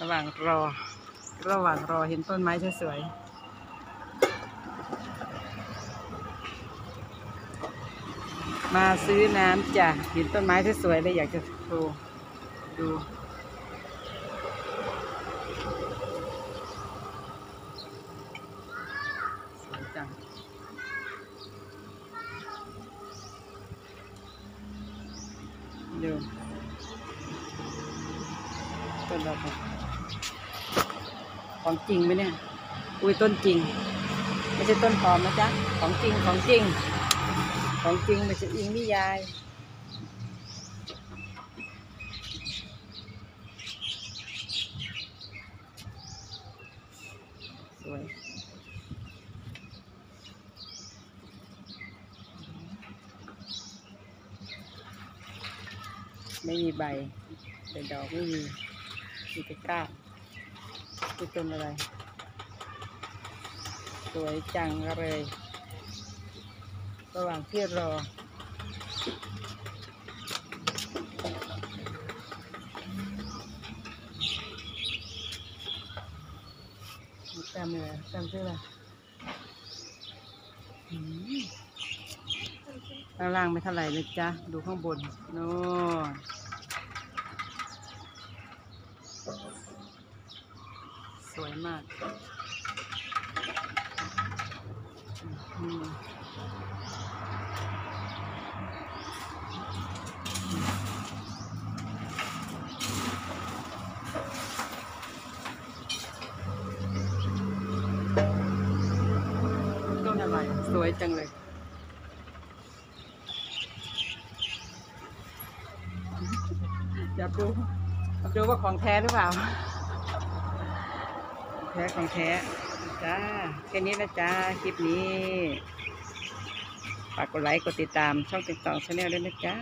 ระหว่างรอ ระหว่างรอเห็นต้นไม้สวยๆมาซื้อน้ำจ้ะเห็นต้นไม้สวยๆเลยอยากจะโทรดูสวยจังดู ต้นดอกของจริงไหมเนี่ย อุ้ยต้นจริง ไม่ใช่ต้นปลอมนะจ๊ะ ของจริงของจริง ของจริงไม่ใช่อิงนิยายสวยไม่มีใบแต่ดอกไม่มี มีแต่ก้าคือต้นอะไร สวยจังเลย ระหว่างที่รอ จำเลยจำชื่ออะไรอืมข้างล่างไม่เท่าไหร่เลยจ้ะ ดูข้างบนโน่น วยมากต้นอะไรสวยจังเลยจับดูดูว่าของแท้หรือเปล่า ท้ของแท้จ้าแค่นี้นะจ้าคลิปนี้ฝากกดไลค์กดติดตามช่องติดต่อชาแนลด้วยนะจ้า